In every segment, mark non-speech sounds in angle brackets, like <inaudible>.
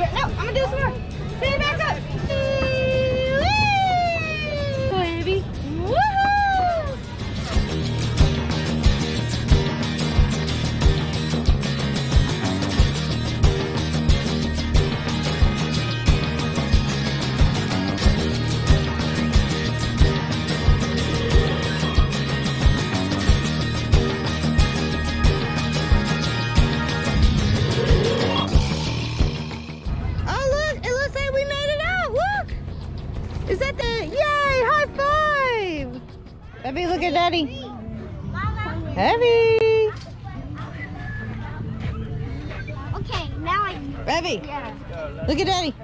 Ready? No, I'm gonna do some more. Stand back up. Now I. Abby, Yeah. look at Daddy.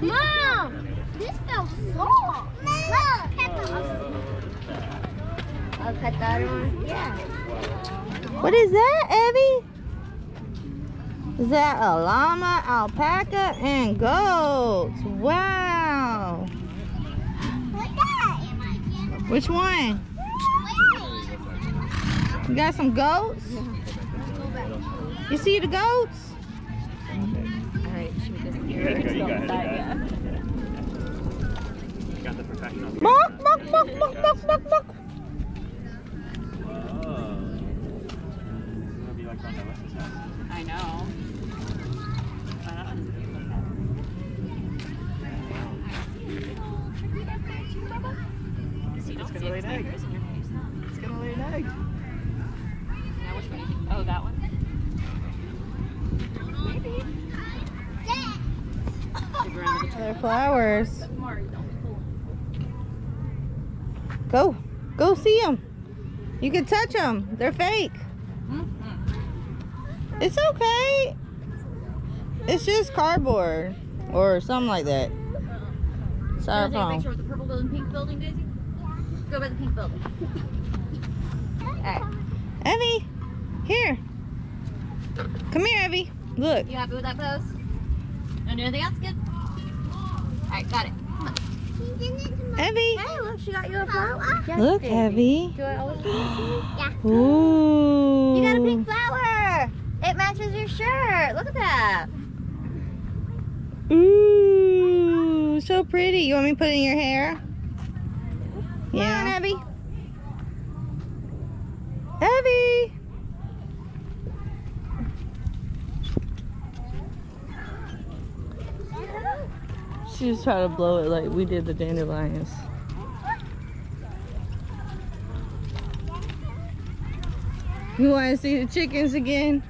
Mom! This felt soft. Let's pet them. I'll pet the other one. Yeah. What is that, Abby? Is that a llama, alpaca, and goats? Wow. What's that? Which one? You got some goats? You see the goats? It's gonna be like on Alyssa's house. I know. It's gonna lay an egg. It's gonna lay an egg. Now which one? do you think? Oh, that one? Maybe. Dig around the They're flowers. Marty, don't pull them. Go, go see them. You can touch them. They're fake. It's okay. It's just cardboard or something like that. Wanna take a Styrofoam. picture with the purple building, pink building, Daisy? Go by the pink building. <laughs> Alright. Evey, here. Come here, Evey. Look. You happy with that pose? And anything else good? Alright, got it. Come on. Evey. Hey, look, she got you a flower. Yes, Look, baby. Evey. Do I always do this? Yeah. Ooh. You got a pink flower. It matches your shirt. Look at that. Ooh, so pretty. You want me to put it in your hair? Come Yeah. Abby. Evey. She just tried to blow it like we did the dandelions. You want to see the chickens again?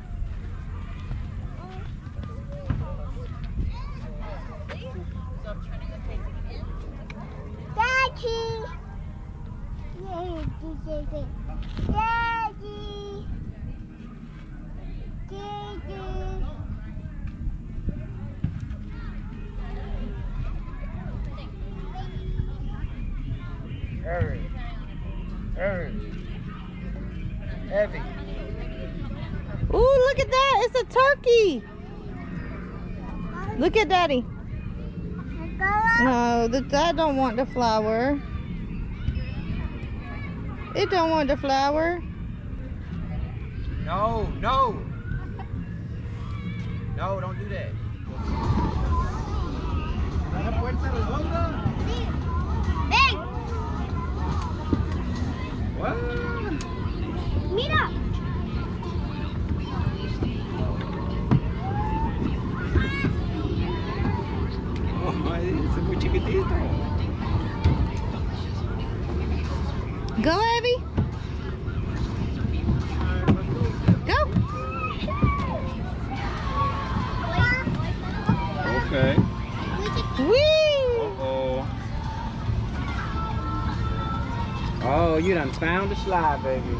Daddy. No, the dad don't want the flower. It don't want the flower. No, no. No, don't do that. ¿La puerta redonda? Ven, What? mira. Chiquitito. Go, Abby. Go. Okay. Whee! Uh-oh. Oh, you done found the slide, baby.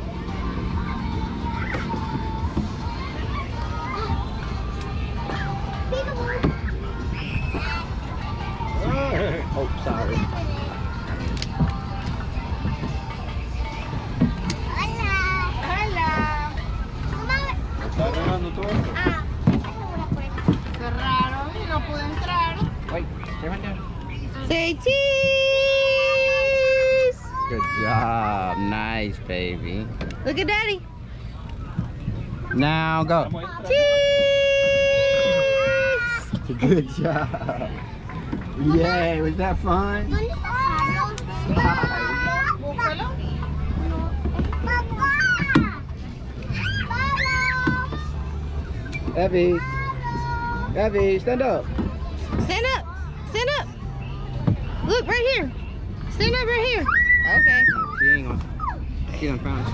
Say cheese. Good job. Nice, baby. Look at daddy. Now go. Cheese. Good job. Yay, was that fun? ¿Dónde está Bye. Evey, Evey, stand up. Look, right here. Stand up right here. Okay. She ain't gonna, she done found it.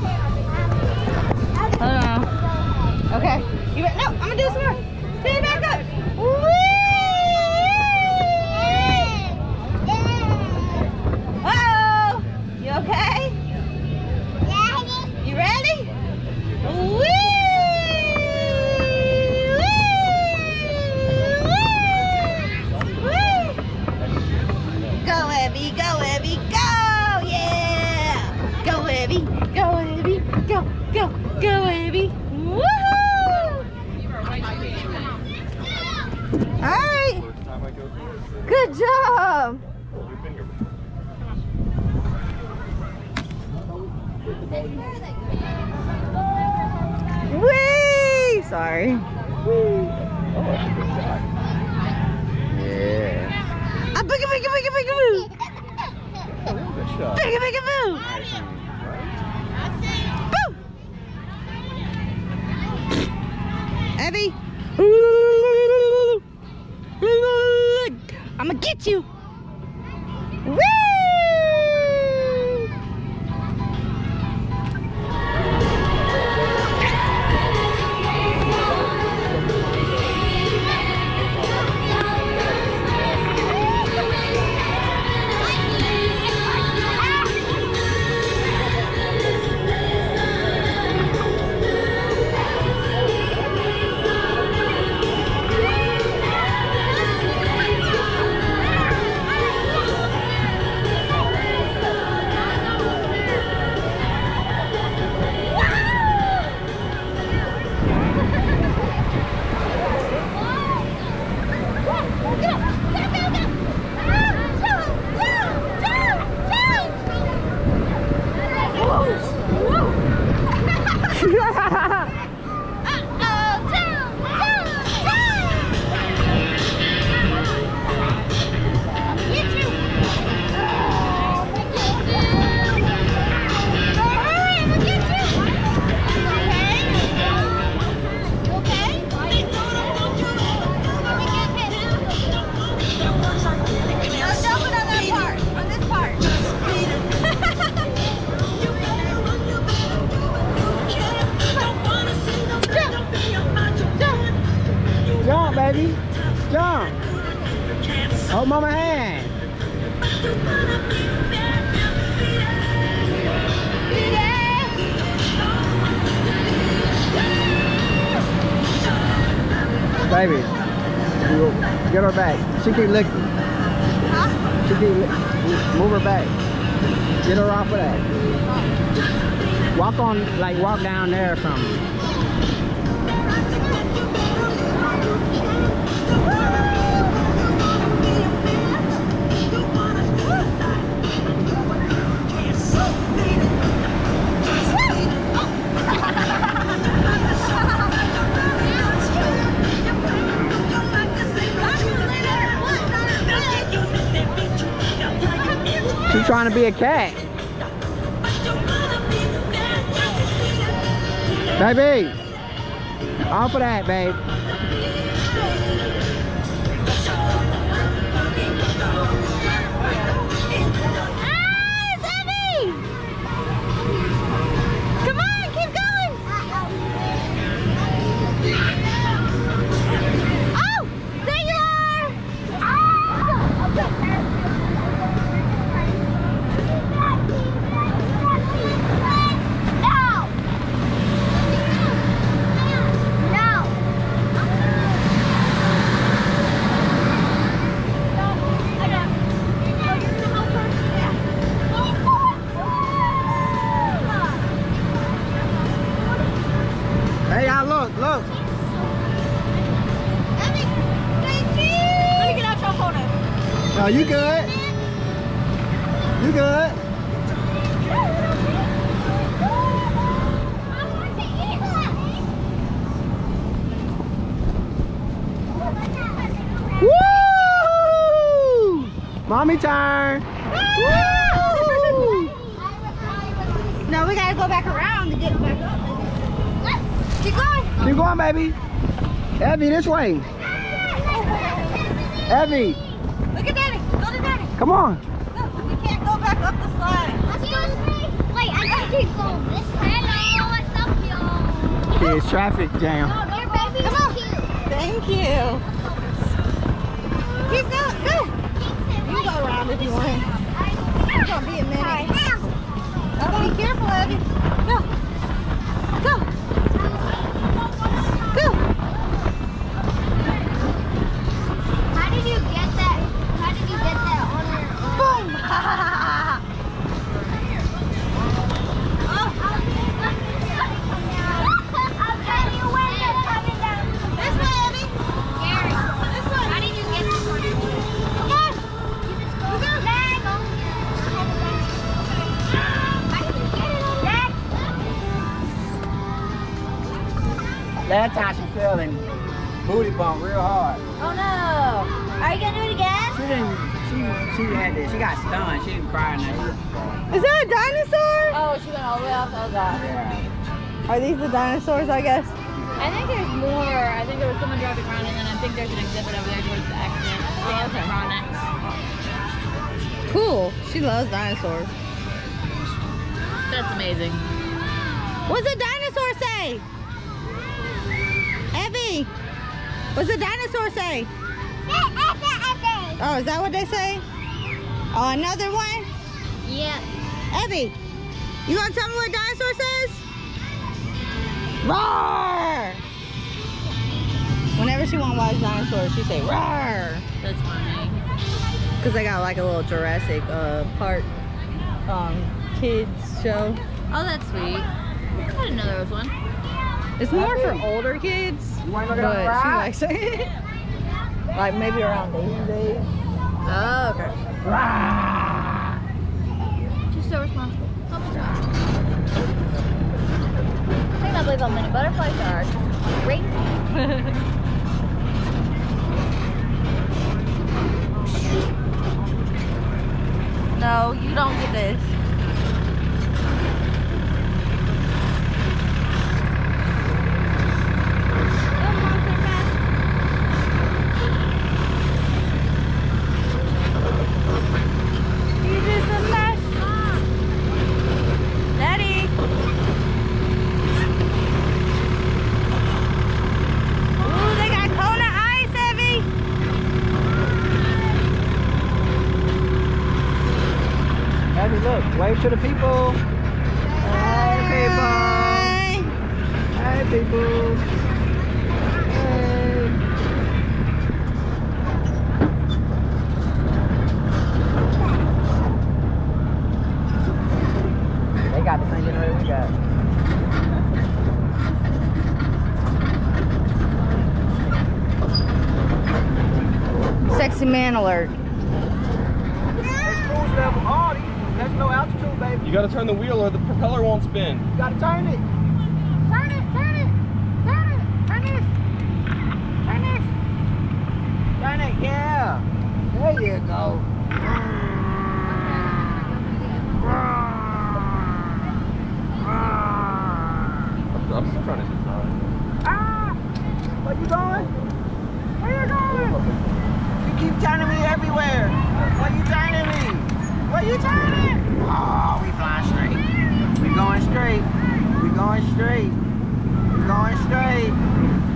Hold on. Okay. You ready? No, I'm gonna do some more. Stand back Yeah! Go, Evey, go, go, go, Evey! Woohoo! All right, good job. Whee! Sorry. Yeah. Ah, boogie, boogie, boogie, boogie, boo! Good shot. Boogie, boogie, boo! Nice, honey. Boo! Abby. I'm gonna get you. Baby, get her back. She keep licking. She keep lick- move her back. Get her off of that. Walk on, like walk down there or something. She's trying to be a cat. Baby, off of that, babe. You good. You good. Mommy turn. Woo! No, we gotta go back around to get back up. Keep going. Keep going, baby. Evey, this way. Evey, Look at daddy. Go to daddy. Come on. Go. We can't go back up the slide. Wait, I got to go this way. Hello, what's up, y'all? It's traffic jam. Oh, there, baby. Come on. Thank you. Keep going. Go. You can go around if you want. It's gonna be a minute. Oh, be careful, Abby. Last time she fell and booty bump real hard. Oh no. Are you gonna do it again? She didn't. She she had this. She got stunned. She didn't cry nothing. Is that a dinosaur? Oh, she went all the way off. Oh god. Yeah. Are these the dinosaurs, I guess? I think there's more. I think there was someone driving around, and then I think there's an exhibit over there towards the exit. The animatronics. Cool. She loves dinosaurs. That's amazing. What's a dinosaur say? Evey, what's a dinosaur say? Oh, is that what they say? Oh, another one? Yeah. Evey, you gonna tell me what dinosaur says? Roar! Whenever she want to watch dinosaurs, she say roar. That's funny. Cause they got like a little Jurassic uh, Park um, kids show. Oh, that's sweet. I didn't know there was one. It's more for older kids, want to but go on a she likes it. <laughs> like maybe around these days. Oh, okay. She's so responsible. So much. I cannot believe how many butterflies there are. Great. <laughs> No, you don't get this. You just a mess. Daddy. Ooh, they got Kona ice, Evey. Abby, look. Wave to the people. Hey, people. Hey, people. Hey. They got the same generator we got. Sexy man alert. It's cruise level. Oh, there's no altitude, baby. You gotta turn the wheel or the propeller won't spin. You gotta turn it. Turn it, turn it, turn it, turn this, turn this. Turn it, yeah. There you go. I'm, I'm just trying to decide. Ah! Where you going? Where you going? You keep turning me everywhere. Where you turning me? Where you turning? Oh, we flying straight. We going straight. We going straight. Going straight.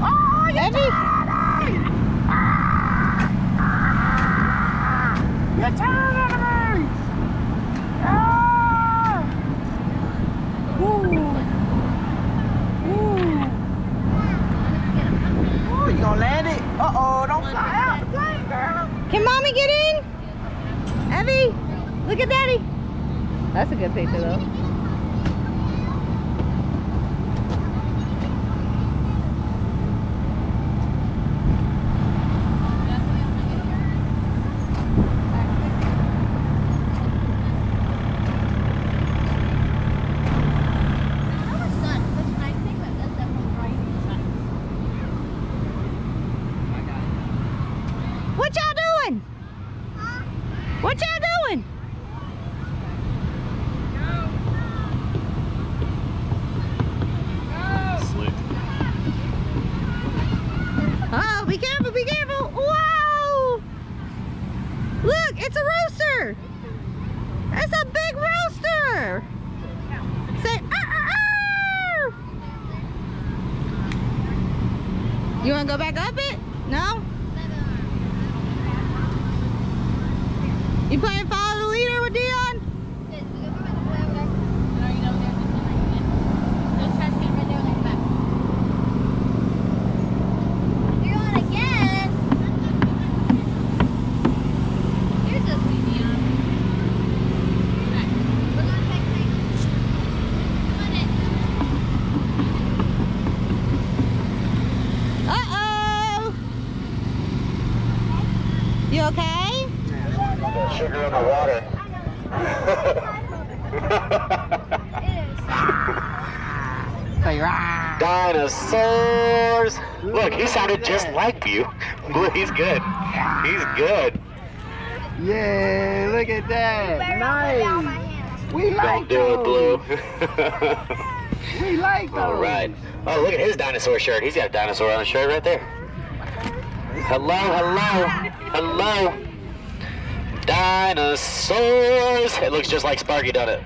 Oh, you Evey. turning! Ah! Ah! You're turning me! Ah! Woo! Woo! Ooh, you gonna land it? Uh-oh, don't fly out the plane, girl. Can mommy get in? Evey, look at daddy. That's a good picture though. That was sun. Such a nice thing, but that's definitely bright. What y'all doing? What y'all careful, be careful, be careful. Whoa! Look, it's a rooster. That's a big rooster. Say, "Arr, arr, arr." You want to go back up it? No? You playing follow the leader with Dion? You're on again. Here's a sweet Dion. We're gonna take things. Come on in. Uh-oh. You okay? Sugar in the water. Say, rah. Dinosaurs! Look, he sounded just like you. Blue, he's good. He's good. Yeah, look at that. Nice. We like Don't do it, Blue. those. <laughs> We like those. All right. Oh, look at his dinosaur shirt. He's got a dinosaur on his shirt right there. Hello, hello, hello. Dinosaurs. It looks just like Sparky, doesn't it?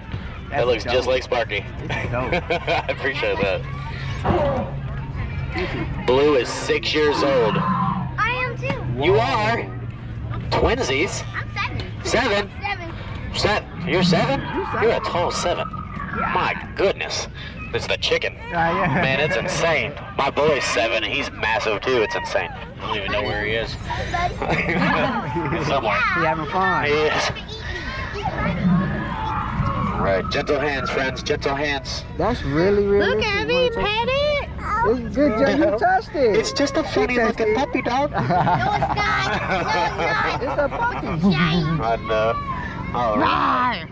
It looks dope. just like Sparky. It's dope. <laughs> I appreciate that. Blue is six years old. I am too. You are twinsies. I'm seven. Seven. Seven. Seven. You're seven? seven. You're a tall seven. My goodness. It's the chicken. Ah, yeah. Man, it's insane. My boy's seven. He's massive too. It's insane. I don't even know where he is. <laughs> Somewhere. He having fun. He is. Right. Gentle hands, friends. Gentle hands. That's really, really. Look, Abby, pet it. It's good job you touched it. It's just a funny looking puppy dog. <laughs> No, it's not. it's a puppy. No, it's not. Shame. I know. All right.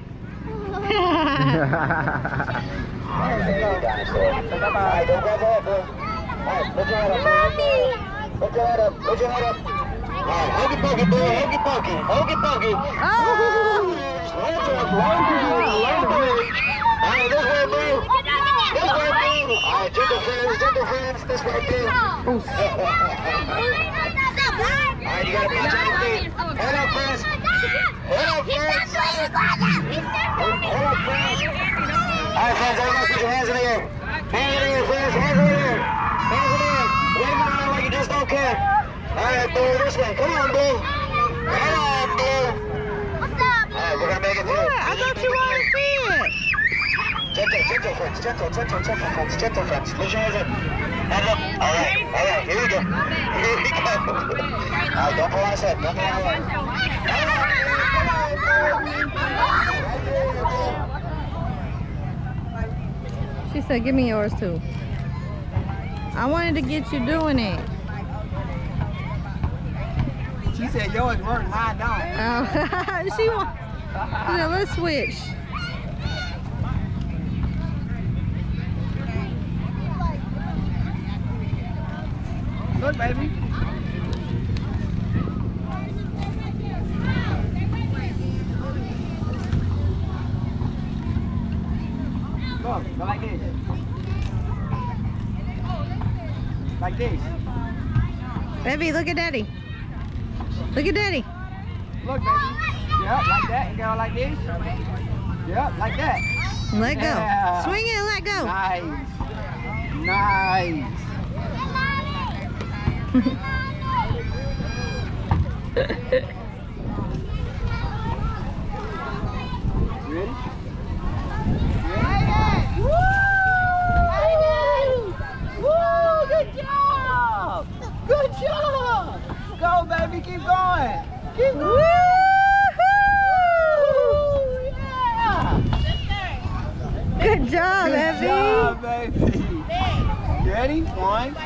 Put your head up. Put your head up. Alright, hokey pokey, boy. Hokey pokey. Hokey pokey. Oh. Alright, this way, boo. This way, boo. Alright, gentle friends, gentle friends. This way, boo. Alright, you gotta watch out, feet. Head up, friends. Head up, friends. Head up, friends. Alright, friends, everybody put your hands in the air. Hands in the air, friends. Hands in the air. Hands in the air. Wave around like you just don't care. Alright, boo, this way. Come on, boo. Come on, boo. Alright, we're gonna make it through. I thought you it. Gentle, gentle friends, gentle, gentle, gentle friends, gentle friends. Lift your hands up. Hands up. All right, all right, here we go. Here we go. All right, don't pull head, don't pull head. She said, give me yours too. I wanted to get you doing it. She said yours work, mine don't. Oh, <laughs> she want. Yeah, let's switch. Look, baby. Look, go like this. Like this. Baby, look at daddy. Look at daddy. Look, baby. Yep, like that. You go like this. Yep, like that. Let go. Swing it and let go. Nice. Nice. Ready? Good job! Good! Go, baby, keep going. Keep going. Yeah! Good job, Good Evey. job, baby. Ready? One,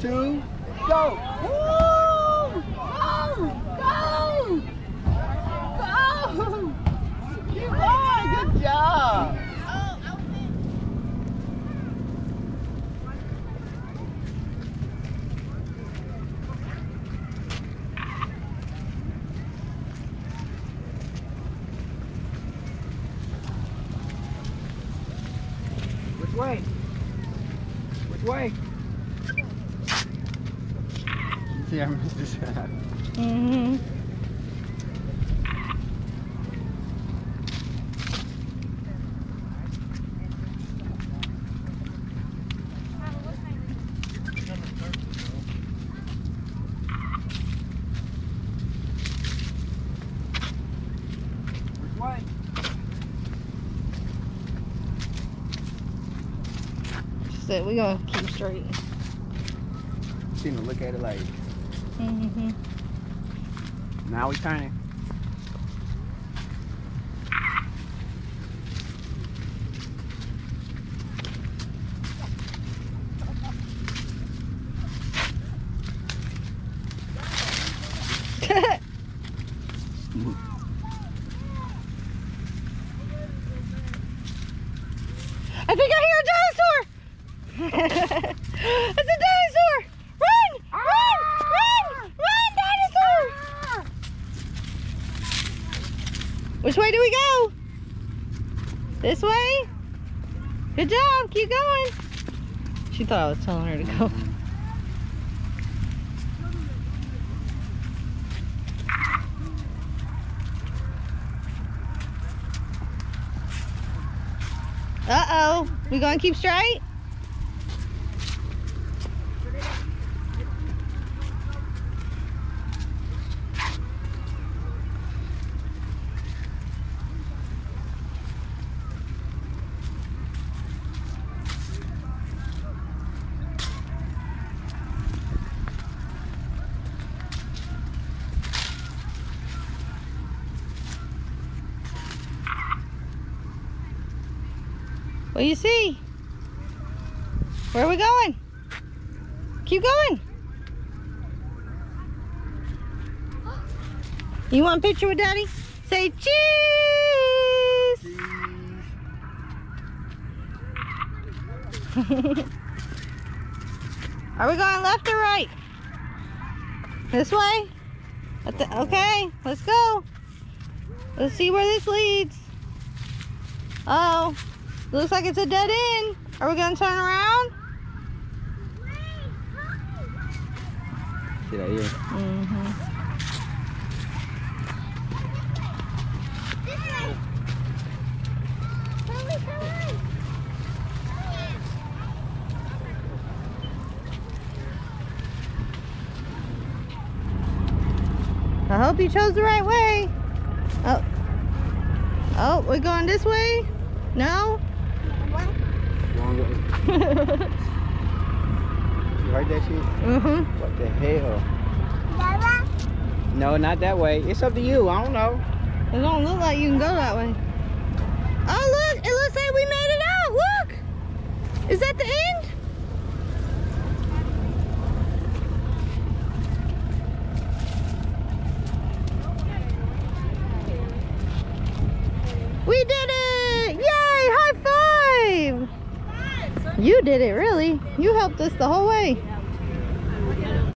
two, go. Woo! Go! Go! Go! Keep going. Good job. Which way? Which way? Yeah, I missed this. Mm-hmm. So we're gonna keep straight. Seem to look at it like. Now we turning. I think I hear a dinosaur! it's a dinosaur! Run! Run! Run! Run, dinosaur! Which way do we go? This way? Good job, keep going. I was telling her to go. Uh-oh. We gonna keep straight? What do you see? Where are we going? Keep going. You want a picture with Daddy? Say cheese. <laughs> Are we going left or right? This way? The- Okay, let's go. Let's see where this leads. Oh, looks like it's a dead end. Are we gonna turn around? See that here? Mm-hmm. This way. Hurry, hurry. I hope you chose the right way. Oh. Oh, we're going this way? No? Wrong way. <laughs> You heard that shit? mm-hmm. What the hell? Dada. No, not that way. It's up to you. I don't know. It don't look like you can go that way. Oh, look. It looks like we made it out. Look. Is that the end? We did it! Yay! Helped us the whole way.